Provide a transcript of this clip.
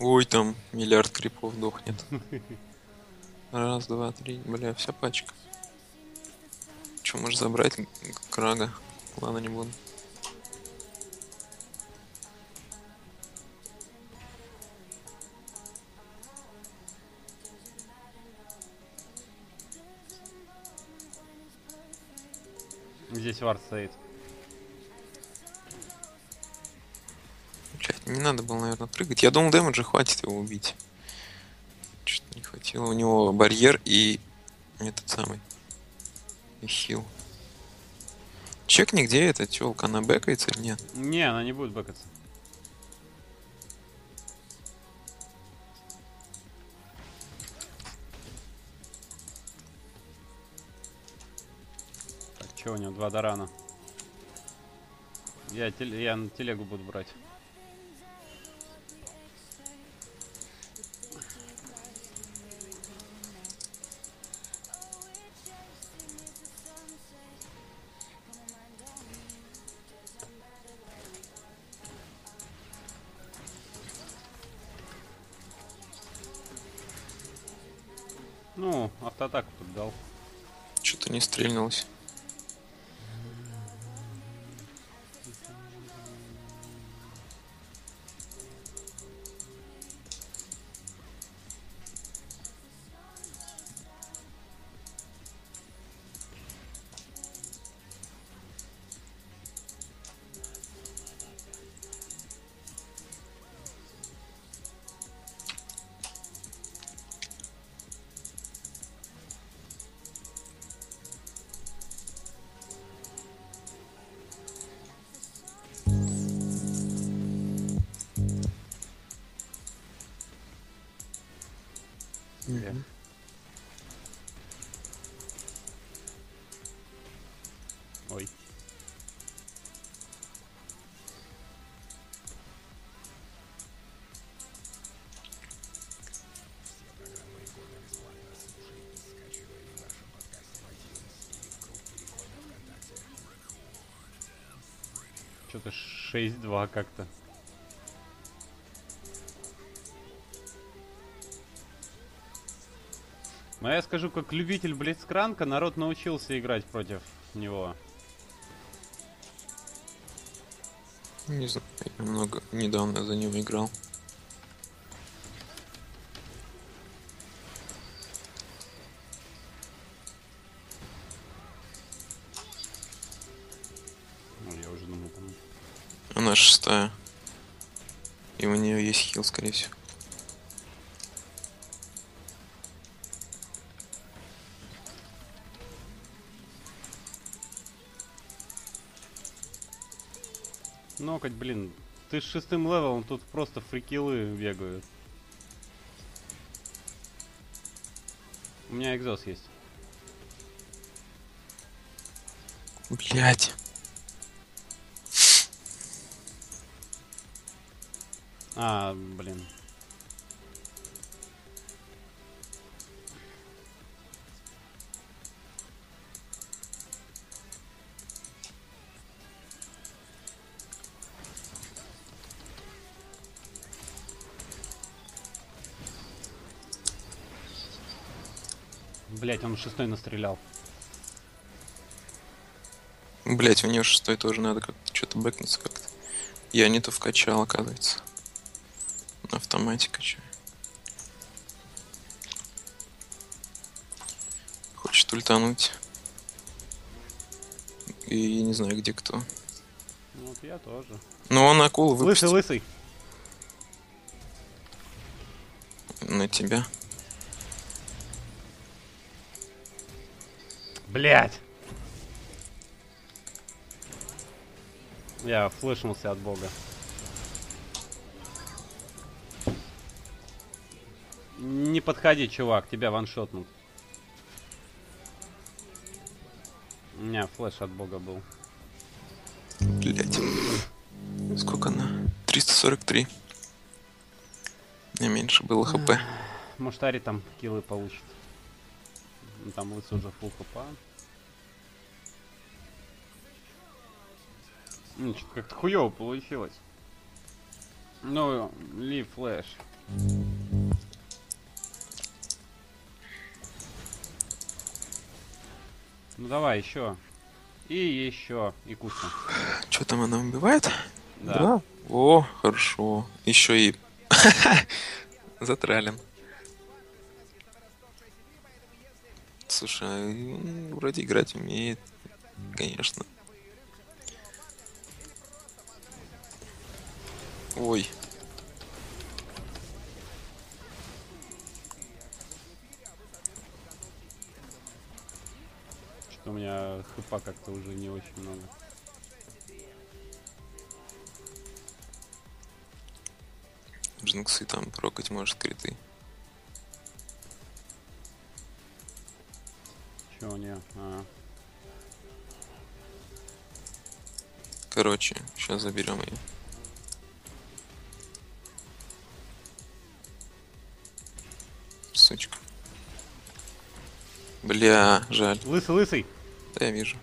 Ой, там миллиард крипов дохнет. Раз, два, три. Бля, вся пачка. Че, можешь забрать крага? Ладно, не буду. Здесь вард стоит. Не надо было, наверное, прыгать. Я думал, дэмэджа хватит его убить. Что-то не хватило. У него барьер и этот самый. И хил. Чекни, где эта телка, она бэкается или нет? Не, она не будет бэкаться. Так, что у него? Два дарана. Я, теле- я на телегу буду брать. Ну, автоатаку тут дал. Что-то не стрельнулось. Ой. Что-то 6-2 как-то. Но я скажу, как любитель Блицкранка, народ научился играть против него. Не знаю, я много недавно за ним играл. Ну, я уже думал, там... Она шестая. И у нее есть хил, скорее всего. Нокоть, блин, ты с шестым левелом, тут просто фрикилы бегают. У меня экзос есть. Блять. А, блин. Блять, он шестой настрелял. Блять, у нее шестой тоже надо как-то что-то бэкнуться как-то. Я не то вкачал, оказывается. На автомате качаю. Хочет ультануть. И не знаю, где кто. Ну, Вот я тоже. Но он акул Лысый, выпустил лысый. на тебя. Блять. Я флешнулся от бога. Не подходи, чувак, тебя ваншотнут. У меня флеш от бога был. Блять. Сколько она? 343. Мне меньше было хп. Может, Ари там киллы получит. Ну, Там лысый уже фул хп. Ну, что-то как-то хуёво получилось. Ну, Ли флэш. Ну давай, еще. И еще. И кусно. Что там она убивает? Да. О, хорошо. Еще и затрален. Слушай, а он вроде играть умеет, конечно. Ой, Что у меня хпа как-то уже не очень много. джинксы там прокать может криты. Че у нее? А, Короче, сейчас заберем ее. Сучка. Бля, жаль. Лысый, лысый! Да я вижу.